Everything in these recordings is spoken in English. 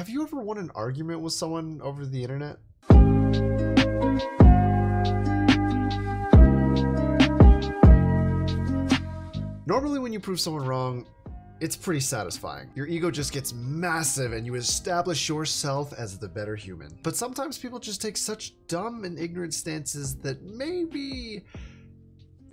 Have you ever won an argument with someone over the internet? Normally, when you prove someone wrong, it's pretty satisfying. Your ego just gets massive and you establish yourself as the better human. But sometimes people just take such dumb and ignorant stances that maybe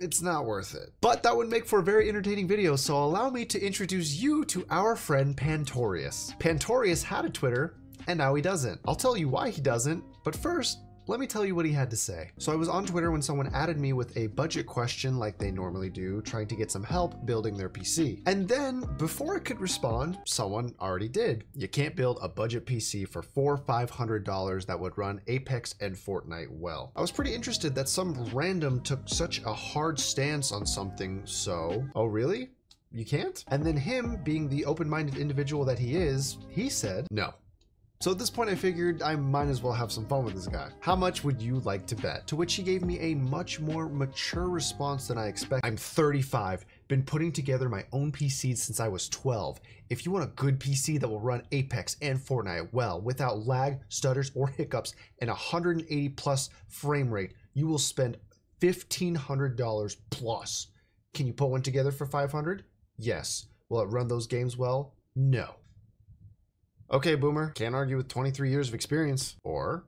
it's not worth it. But that would make for a very entertaining video, so allow me to introduce you to our friend Pantorius. Pantorius had a Twitter, and now he doesn't. I'll tell you why he doesn't, but first, let me tell you what he had to say. So I was on Twitter when someone added me with a budget question like they normally do, trying to get some help building their PC. And then, before I could respond, someone already did. You can't build a budget PC for four five hundred dollars that would run Apex and Fortnite well. I was pretty interested that some random took such a hard stance on something so, oh really? You can't? And then him, being the open-minded individual that he is, he said, no. So at this point, I figured I might as well have some fun with this guy. How much would you like to bet? To which he gave me a much more mature response than I expected. I'm 35, been putting together my own PC since I was 12. If you want a good PC that will run Apex and Fortnite well, without lag, stutters, or hiccups, and 180 plus frame rate, you will spend $1,500 plus. Can you put one together for 500? Yes. Will it run those games well? No. Okay, Boomer, can't argue with 23 years of experience. Or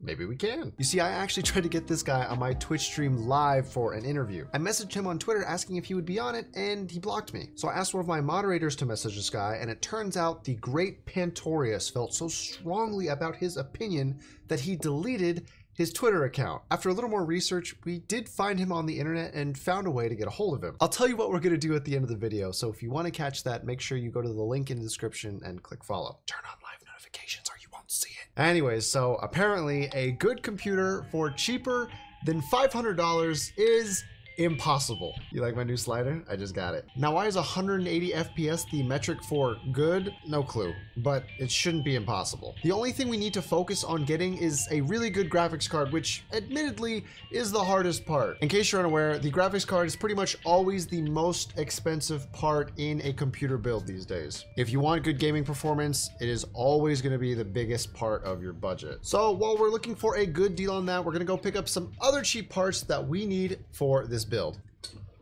maybe we can. You see, I actually tried to get this guy on my Twitch stream live for an interview. I messaged him on Twitter asking if he would be on it, and he blocked me. So I asked one of my moderators to message this guy, and it turns out the great Pantorius felt so strongly about his opinion that he deleted his Twitter account. After a little more research, we did find him on the internet and found a way to get a hold of him. I'll tell you what we're gonna do at the end of the video, so if you wanna catch that, make sure you go to the link in the description and click follow. Turn on live notifications or you won't see it. Anyways, so apparently a good computer for cheaper than $500 is impossible. You like my new slider? I just got it. Now, why is 180 FPS the metric for good? No clue, but it shouldn't be impossible. The only thing we need to focus on getting is a really good graphics card, which admittedly is the hardest part. In case you're unaware, the graphics card is pretty much always the most expensive part in a computer build these days. If you want good gaming performance, it is always gonna be the biggest part of your budget. So while we're looking for a good deal on that, we're gonna go pick up some other cheap parts that we need for this build.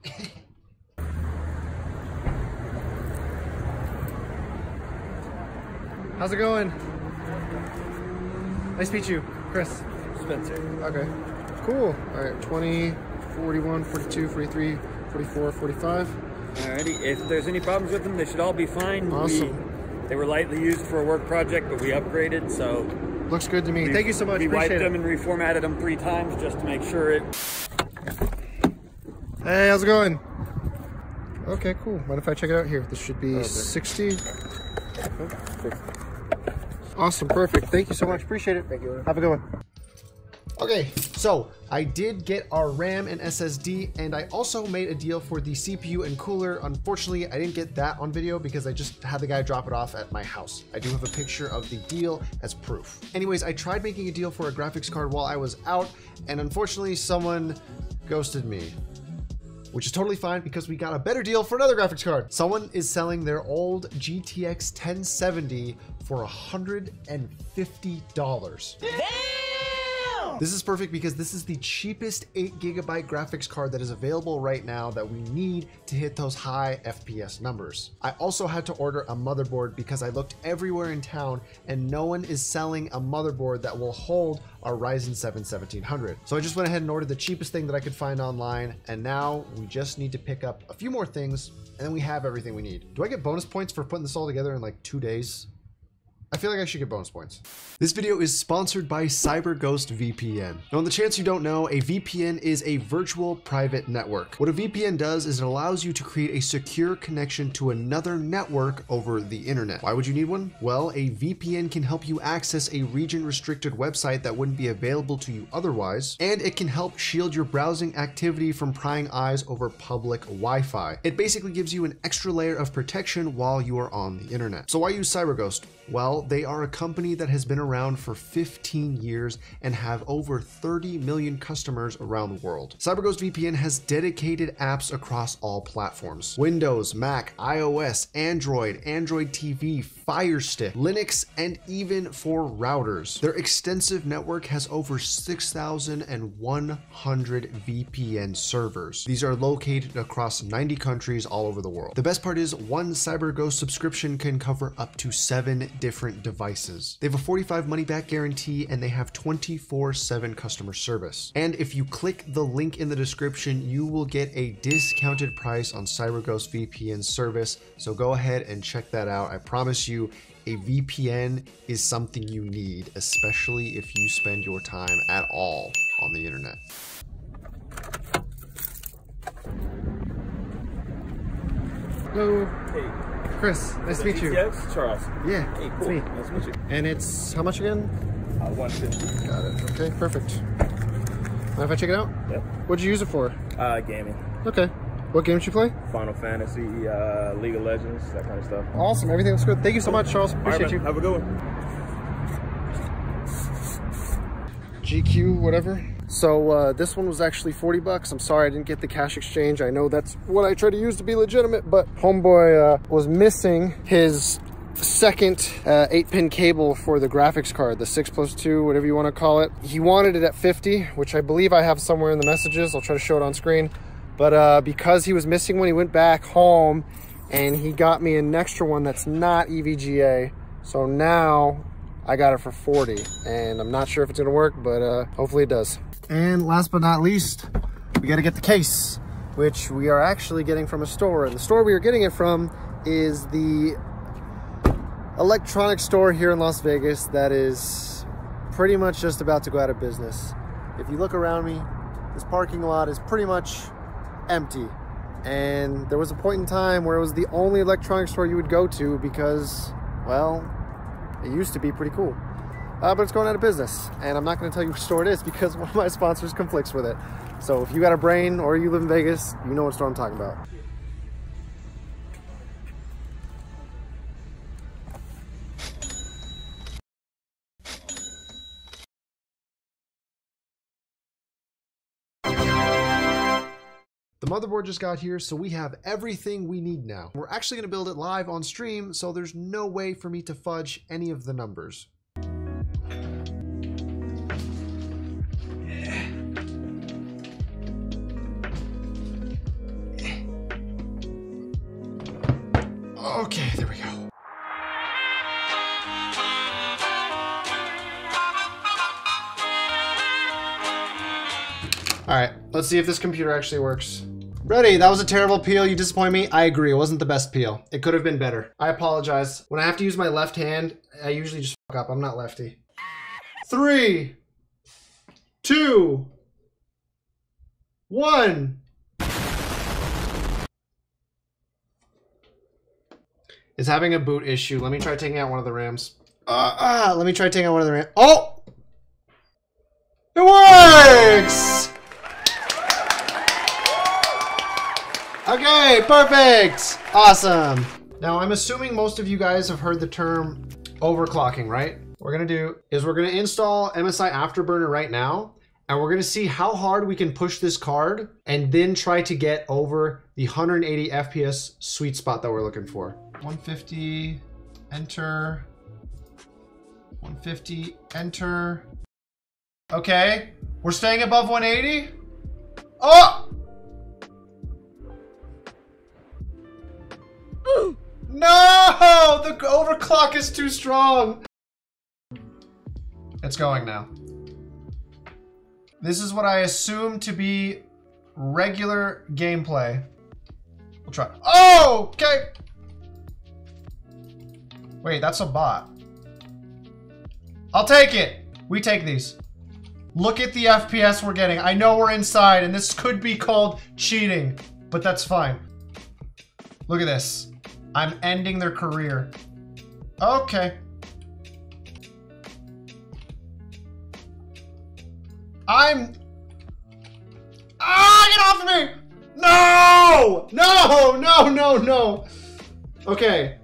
How's it going? Nice to meet you, Chris. Spencer. Okay. Cool. All right, 20, 41, 42, 43, 44, 45. Alrighty, if there's any problems with them, they should all be fine. Awesome. We, they were lightly used for a work project, but we upgraded, so. Looks good to me. Thank you so much. We Appreciate wiped it. them and reformatted them three times just to make sure it. Hey, how's it going? Okay, cool. Mind if I check it out here? This should be oh, Okay. 60. Awesome, perfect. Thank you so much. Appreciate it. Thank you. Have a good one. Okay, so I did get our RAM and SSD, and I also made a deal for the CPU and cooler. Unfortunately, I didn't get that on video because I just had the guy drop it off at my house. I do have a picture of the deal as proof. Anyways, I tried making a deal for a graphics card while I was out, and unfortunately, someone ghosted me which is totally fine because we got a better deal for another graphics card. Someone is selling their old GTX 1070 for $150. This is perfect because this is the cheapest 8 gigabyte graphics card that is available right now that we need to hit those high FPS numbers. I also had to order a motherboard because I looked everywhere in town and no one is selling a motherboard that will hold our Ryzen 7 1700. So I just went ahead and ordered the cheapest thing that I could find online and now we just need to pick up a few more things and then we have everything we need. Do I get bonus points for putting this all together in like two days? I feel like I should get bonus points. This video is sponsored by CyberGhost VPN. Now, on the chance you don't know, a VPN is a virtual private network. What a VPN does is it allows you to create a secure connection to another network over the internet. Why would you need one? Well, a VPN can help you access a region restricted website that wouldn't be available to you otherwise, and it can help shield your browsing activity from prying eyes over public Wi-Fi. It basically gives you an extra layer of protection while you are on the internet. So why use CyberGhost? Well, they are a company that has been around for 15 years and have over 30 million customers around the world. CyberGhost VPN has dedicated apps across all platforms Windows, Mac, iOS, Android, Android TV, Fire Stick, Linux, and even for routers. Their extensive network has over 6,100 VPN servers. These are located across 90 countries all over the world. The best part is one CyberGhost subscription can cover up to seven different devices. They have a 45 money back guarantee and they have 24 7 customer service. And if you click the link in the description, you will get a discounted price on CyberGhost VPN service. So go ahead and check that out. I promise you, a VPN is something you need, especially if you spend your time at all on the internet. Hello, Hey, Chris. Nice to meet you. Yes, Charles. Yeah, Hey, it's me. Nice to meet you. And it's how much again? Uh, 150. Got it. Okay, perfect. Mind if I check it out? Yep. What'd you use it for? Uh, gaming. Okay. What games you play? Final Fantasy, uh, League of Legends, that kind of stuff. Awesome. Everything looks good. Thank you so much, Charles. All right, Appreciate you. Have a good one. GQ, whatever. So uh, this one was actually 40 bucks. I'm sorry I didn't get the cash exchange. I know that's what I try to use to be legitimate, but homeboy uh, was missing his second uh, 8 pin cable for the graphics card, the 6 plus 2, whatever you want to call it. He wanted it at 50, which I believe I have somewhere in the messages. I'll try to show it on screen. But uh, because he was missing one, he went back home and he got me an extra one that's not EVGA. So now I got it for 40 and I'm not sure if it's gonna work, but uh, hopefully it does. And last but not least, we gotta get the case, which we are actually getting from a store. And the store we are getting it from is the electronics store here in Las Vegas that is pretty much just about to go out of business. If you look around me, this parking lot is pretty much empty. And there was a point in time where it was the only electronics store you would go to because, well, it used to be pretty cool. Uh, but it's going out of business. And I'm not going to tell you which store it is because one of my sponsors conflicts with it. So if you got a brain or you live in Vegas, you know what store I'm talking about. The motherboard just got here, so we have everything we need now. We're actually going to build it live on stream, so there's no way for me to fudge any of the numbers. Okay, there we go. All right, let's see if this computer actually works. Ready, that was a terrible peel. You disappoint me. I agree, it wasn't the best peel. It could have been better. I apologize. When I have to use my left hand, I usually just fuck up. I'm not lefty. Three, two, one. It's having a boot issue. Let me try taking out one of the RAMs. Uh, ah, let me try taking out one of the RAMs. Oh! It works! Okay, perfect! Awesome. Now, I'm assuming most of you guys have heard the term overclocking, right? What we're gonna do is we're gonna install MSI Afterburner right now, and we're gonna see how hard we can push this card and then try to get over the 180 FPS sweet spot that we're looking for. 150, enter. 150, enter. Okay, we're staying above 180. Oh! No! The overclock is too strong. It's going now. This is what I assume to be regular gameplay. We'll try. Oh! Okay. Wait, that's a bot. I'll take it. We take these. Look at the FPS we're getting. I know we're inside and this could be called cheating, but that's fine. Look at this. I'm ending their career. Okay. I'm. Ah, get off of me! No! No! No! No! No! Okay.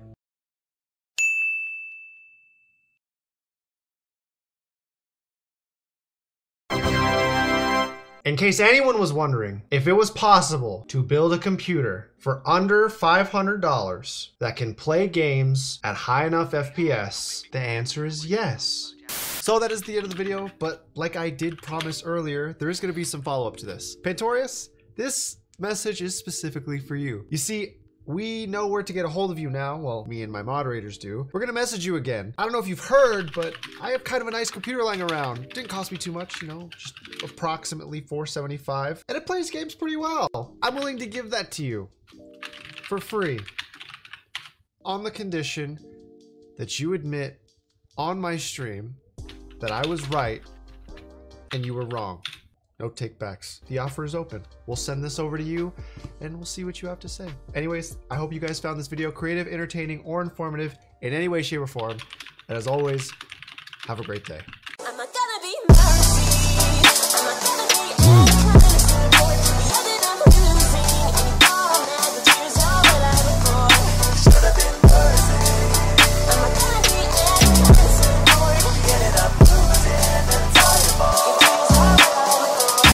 In case anyone was wondering, if it was possible to build a computer for under $500 that can play games at high enough FPS, the answer is yes. So that is the end of the video, but like I did promise earlier, there is going to be some follow-up to this. Pantorius, this message is specifically for you. You see, we know where to get a hold of you now. Well, me and my moderators do. We're gonna message you again. I don't know if you've heard, but I have kind of a nice computer lying around. Didn't cost me too much, you know, just approximately 475. And it plays games pretty well. I'm willing to give that to you for free. On the condition that you admit on my stream that I was right and you were wrong. No takebacks. The offer is open. We'll send this over to you and we'll see what you have to say. Anyways, I hope you guys found this video creative, entertaining, or informative in any way, shape, or form. And as always, have a great day.